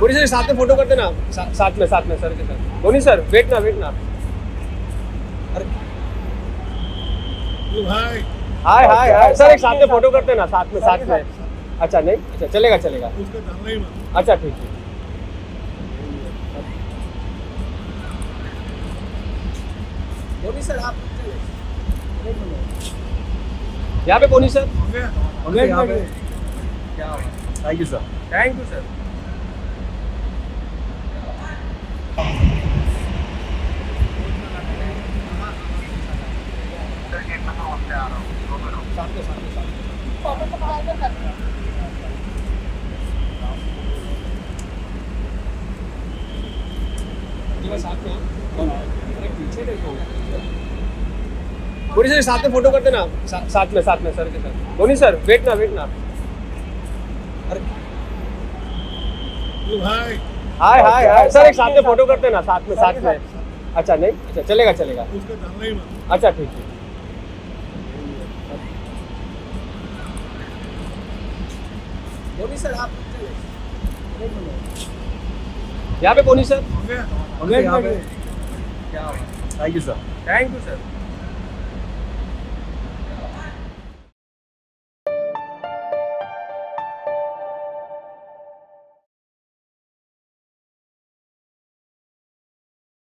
पूरी सर साथ में फ़ोटो करते ना? सा, साथ में साथ में सर के साथ। मोनी सर वेट ना वेट ना। हाय हाय हाय हाय। सर एक साथ में फ़ोटो करते ना साथ में साथ में। अच्छा नहीं? अच्छा चलेगा चलेगा। अच्छा ठीक है यहाँ पे धोनी सर। हो thank you sir thank you sir साथ में साथ में साथ में ये बस में। हाँ। पूरी सर साथ में फ़ोटो करते ना? सा, साथ में साथ में सर के साथ. धोनी सर वेट ना वेट ना. अरे. हाय हाय हाय सर एक साथ में फ़ोटो करते ना साथ में साथ में. अच्छा नहीं? अच्छा चलेगा चलेगा. अच्छा ठीक है धोनी सर आप यहाँ पे धोनी सर? हो thank you sir thank you sir